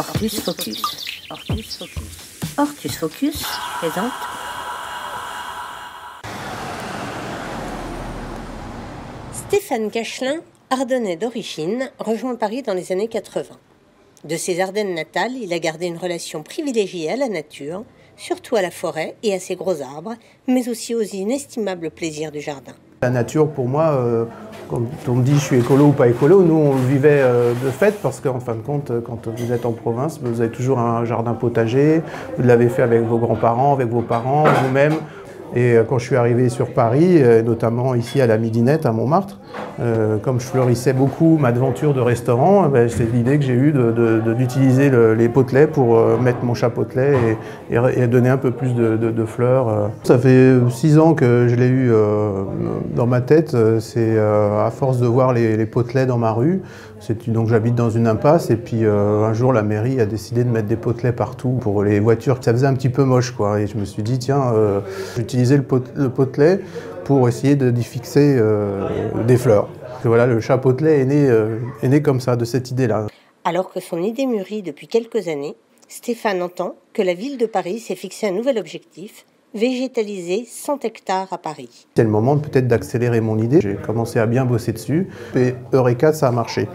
Ortus Focus. Ortus Focus. Ortus Focus présente. Stéphane Cachelin, ardennais d'origine, rejoint Paris dans les années 80. De ses Ardennes natales, il a gardé une relation privilégiée à la nature, surtout à la forêt et à ses gros arbres, mais aussi aux inestimables plaisirs du jardin. La nature, pour moi, euh, quand on me dit je suis écolo ou pas écolo, nous on le vivait euh, de fait parce qu'en fin de compte, quand vous êtes en province, vous avez toujours un jardin potager, vous l'avez fait avec vos grands-parents, avec vos parents, vous-même. Et euh, quand je suis arrivé sur Paris, euh, notamment ici à la Midinette, à Montmartre, euh, comme je fleurissais beaucoup ma devanture de restaurant, ben, c'est l'idée que j'ai eue d'utiliser les potelets pour mettre mon chapeautelet et, et, donner un peu plus de, fleurs. Ça fait six ans que je l'ai eu dans ma tête. C'est à force de voir les, les dans ma rue. Donc j'habite dans une impasse et puis un jour la mairie a décidé de mettre des potelets partout pour les voitures. Ça faisait un petit peu moche quoi. Et je me suis dit tiens, j'utilise le, potelet pour essayer d'y fixer euh, des fleurs. voilà, le potelet est né, euh, est né comme ça, de cette idée-là. Alors que son idée mûrit depuis quelques années, Stéphane entend que la ville de Paris s'est fixé un nouvel objectif, végétaliser 100 hectares à Paris. C'est le moment peut-être d'accélérer mon idée. J'ai commencé à bien bosser dessus et Eureka, ça a marché.